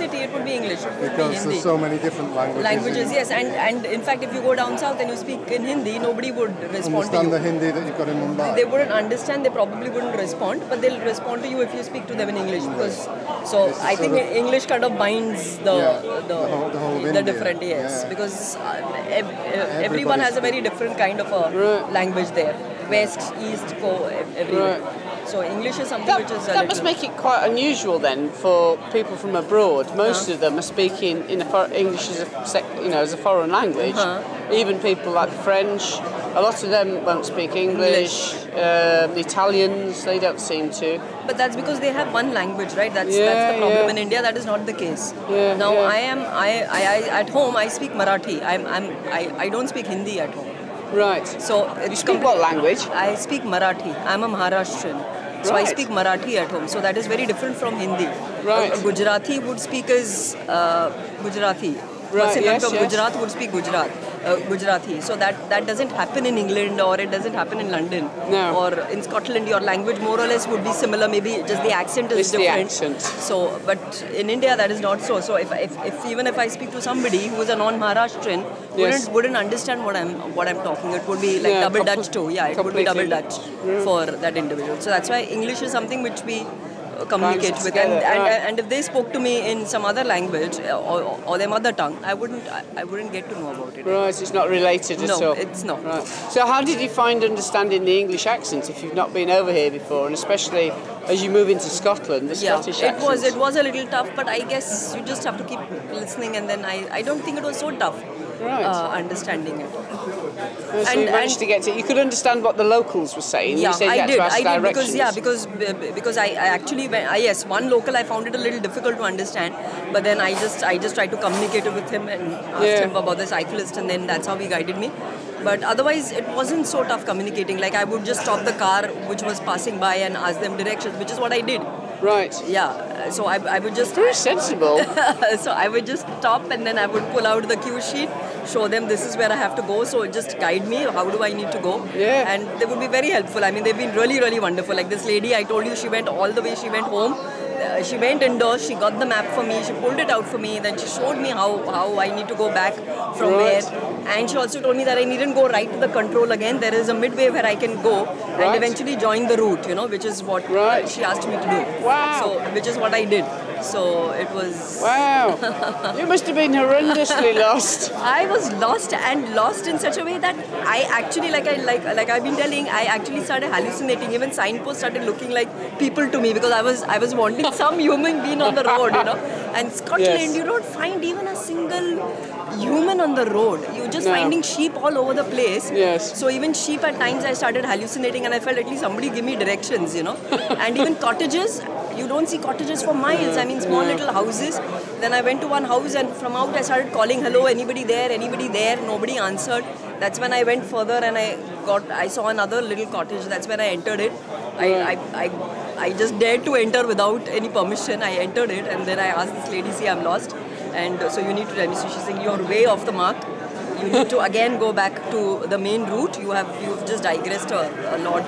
city, it would be English. Be Because Hindi. there's so many different languages. Languages, yes, and and in fact, if you go down south and you speak in Hindi, nobody would respond to Understand you. the Hindi that you've got in Mumbai. They wouldn't understand. They probably wouldn't respond, but they'll respond to you if you speak to them in English. Because so I think English kind of binds the Yeah, the, the whole- the whole the different yes. Yeah. Because uh, ev- uh, everyone has a very different kind of a Right. language there. West, East, ev- everywhere. Right. So English is something That, which is that must make it quite unusual then for people from abroad. Most Uh-huh. of them are speaking in a for- English as a sec- you know as a foreign language. Uh-huh. Even people like French, a lot of them won't speak English. Um, the Italians, they don't seem to. But that's because they have one language, right? That's Yeah, that's the problem yeah. in India. That is not the case. Yeah, now. I am I, I, I at home I speak Marathi. I'm, I'm I, I don't speak Hindi at home. Right. So it's You speak complete- what language? I speak Marathi. I'm a Maharashtrian. So I speak Marathi at home. So that is very different from Hindi. Right. Gujarati would speak as uh, Gujarati. Right, Person yes, from yes. Gujarat would speak Gujarat, uh, Gujarati. So that, that doesn't happen in England or it doesn't happen in London. No. Or in Scotland, your language more or less would be similar. Maybe just the accent is It's the different. accent. So, but in India that is not so. So if, if, if even if I speak to somebody who is a non-Maharashtrian, Yes. wouldn't wouldn't understand what I'm what I'm talking. It would be like Yeah, double Dutch too. Yeah, it would be double. Dutch for that individual. So that's why English is something which we communicate with. And, and, and if they spoke to me in some other language uh, or, or their mother tongue, I wouldn't I, wouldn't get to know about it. Right, it's not related at No, all. it's not. Right. So, how did you find understanding the English accent if you've not been over here before, and especially as you move into Scotland, the Yeah, Scottish it was it was a little tough, but I guess you just have to keep listening, and then I, I don't think it was so tough Right. uh, understanding it. Oh, so and- you managed and- to get to. You could understand what the locals were saying. Yeah, you said I did. to ask I did because yeah, because because I, I actually went, I, yes, one local I found it a little difficult to understand, but then I just I just tried to communicate with him and asked Yeah. him about the cyclist, and then that's how he guided me. But otherwise, it wasn't so tough communicating. Like I would just stop the car which was passing by and ask them directions, which is what I did. Right. Yeah, so I, I would just Very sensible. so I would just stop and then I would pull out the cue sheet, show them this is where I have to go. So just guide me. How do I need to go? Yeah. And they would be very helpful. I mean, they've been really, really wonderful. Like this lady, I told you, she went all the way. She went home. Uh, she went indoors. She got the map for me. She pulled it out for me. Then she showed me how how I need to go back from Right. where. And she also told me that I needn't go right to the control again. There is a midway where I can go Right. and eventually join the route. You know, which is what Right. she asked me to do. Wow. So which is what I did. So it was. Wow. you must have been horrendously lost. I was lost and lost in such a way that I actually, like I like like I've been telling, I actually started hallucinating. Even signposts started looking like people to me because I was I was wanting some human being on the road, you know. And Scotland, Yes. you don't find even a single human on the road. You're just No. finding sheep all over the place. Yes. So even sheep at times I started hallucinating and I felt at least somebody give me directions, you know. and even cottages, you don't see cottages for miles. I mean small little houses. Then I went to one house and from out I started calling, hello, anybody there, anybody there? Nobody answered. That's when I went further and I got I saw another little cottage. That's when I entered it. I, I, I, I just dared to enter without any permission. I entered it and then I asked this lady, see I'm lost. And so you need to tell me. So she's saying you're way off the mark. You need to again go back to the main route. You have you've just digressed a, a lot.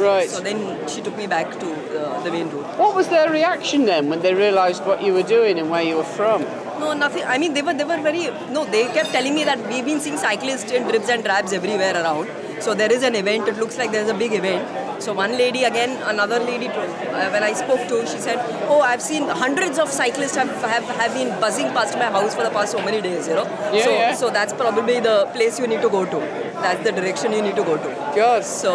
Right. So then she took me back to uh, the main route. What was their reaction then when they realised what you were doing and where you were from? No, nothing. I mean, they were they were very. No, they kept telling me that we've been seeing cyclists in drips and drabs everywhere around. So there is an event. It looks like there's a big event. So one lady again, another lady. told- Uh, when I spoke to, she said, "Oh, I've seen hundreds of cyclists have, have, have been buzzing past my house for the past so many days. You know. Yeah, so yeah. so that's probably the place you need to go to. That's the direction you need to go to. God. So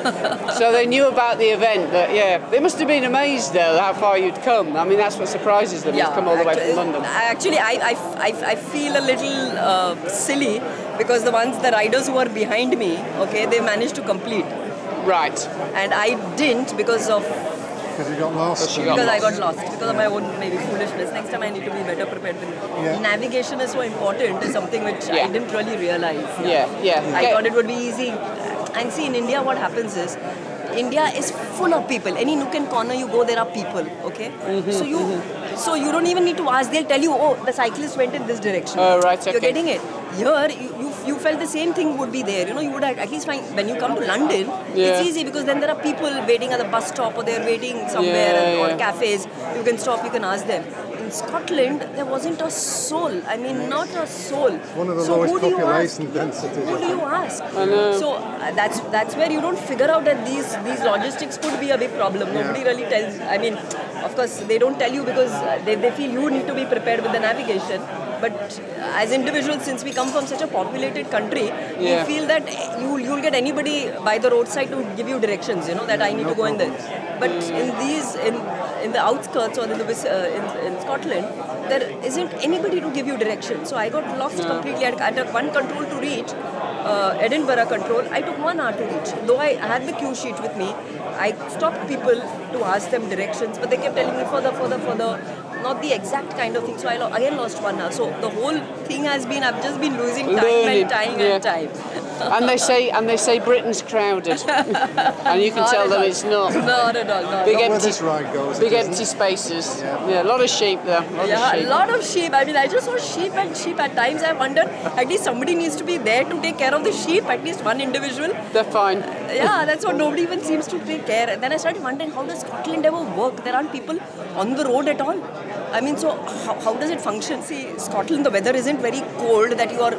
So they knew about the event, but yeah, they must have been amazed though how far you'd come. I mean, that's what surprises them. yeah, you've come all the way from London. Actually, I, I, I, I feel a little uh, silly because the ones, the riders who were behind me, okay, they managed to complete. Right. And I didn't because of Because you got lost. you got because I got lost because of my own maybe foolishness. Next time I need to be better prepared. With Yeah. Navigation is so important. Is something which Yeah. I didn't really realize. Yeah, yeah. I Get- thought it would be easy. And see, in India, what happens is, India is full of people. Any nook and corner you go, there are people. Okay, Mm-hmm, so you, so you don't even need to ask. They'll tell you, oh, the cyclist went in this direction. Oh, right, You're okay. getting it. Here, you, you, you felt the same thing would be there. You know, you would at least find when you come to London, Yeah. it's easy because then there are people waiting at the bus stop or they're waiting somewhere Yeah, or yeah. cafes. You can stop. You can ask them. In in Scotland, there wasn't a soul. I mean, not a soul. One of the so lowest who do you population ask? densities. Who do you ask? I know. So uh, that's that's where you don't figure out that these these logistics could be a big problem. Nobody really tells. I mean, of course, they don't tell you because uh, they, they feel you need to be prepared with the navigation. But as individuals, since we come from such a populated country, Yeah. you feel that you you'll get anybody by the roadside to give you directions. You know that I need to go in there. But in these in in the outskirts or in the uh, in, in Scotland, there isn't anybody to give you directions. So I got lost completely. I had one control to reach, uh, Edinburgh control. I took one hour to reach. Though I had the cue sheet with me, I stopped people to ask them directions, but they kept telling me further, further, further. Not the exact kind of thing. So I lo- again lost one now. So the whole thing has been I've just been losing time Learning, and time yeah. and time. and they say and they say Britain's crowded, and you can Not tell them all. it's not. Not at all. Not Big Not where empty, this ride goes. big empty spaces. Yeah. Yeah. a lot of sheep there. A lot Yeah, of a sheep. lot of sheep. I mean, I just saw sheep and sheep. At times, I wondered at least somebody needs to be there to take care of the sheep. At least one individual. They're fine. Yeah, that's what nobody even seems to take care. And then I started wondering how does Scotland ever work? There aren't people on the road at all. I mean, so how, how does it function? See, Scotland, the weather isn't very cold that you are,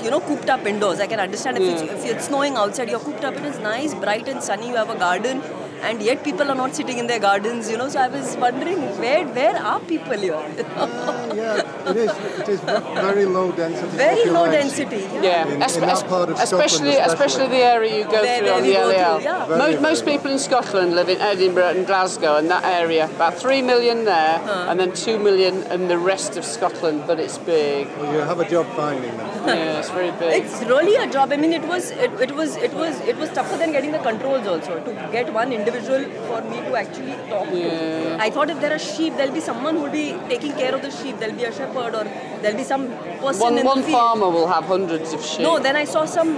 you know, cooped up indoors. I can understand if, it's, hmm. if it's snowing outside, you're cooped up. It is nice, bright and sunny. You have a garden. And yet people are not sitting in their gardens, you know. So I was wondering, where where are people here? Yeah, it is. It is very low density. Very low density. Yeah, In- es- in that part of especially, especially. especially the area you go Where- through where on the go LEL. yeah. Most, most people in Scotland live in Edinburgh and Glasgow and that area. About three million there, uh-huh. and then two million in the rest of Scotland. But it's big. Well, you have a job finding them. Yeah, it's very big. It's really a job. I mean, it was it, it was it was it was tougher than getting the controls also to get one individual for me to actually talk to. I thought if there are sheep, there'll be someone who'll be taking care of the sheep. There'll be a shepherd or there'll be some person One in one the field. farmer will have hundreds of sheep. No, then I saw some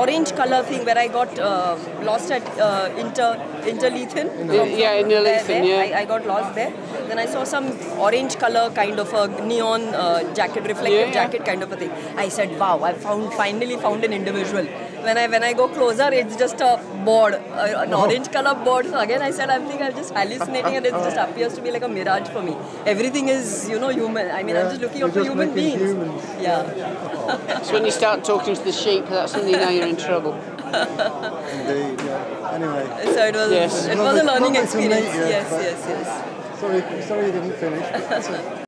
orange color thing where I got uh, lost at uh, Inter Innerleithen. In- yeah, in There- Innerleithen, there. yeah. I, I got lost there. Then I saw some orange color kind of a neon uh, jacket, reflective Yeah, yeah. jacket kind of a thing. I said, "Wow! I found finally found an individual." When I when I go closer, it's just a board, uh, an orange color board. So again, I said, "I think I'm just hallucinating, and it just appears to be like a mirage for me. Everything is, you know, human. I mean, I'm just looking you're out for human beings. humans. Yeah. So when you start talking to the sheep, that's when you know you're in trouble. Indeed. Yeah. Anyway, So it was Yes. it was a learning lovely meet experience. Yes, yes, yes. sorry, sorry you didn't finish.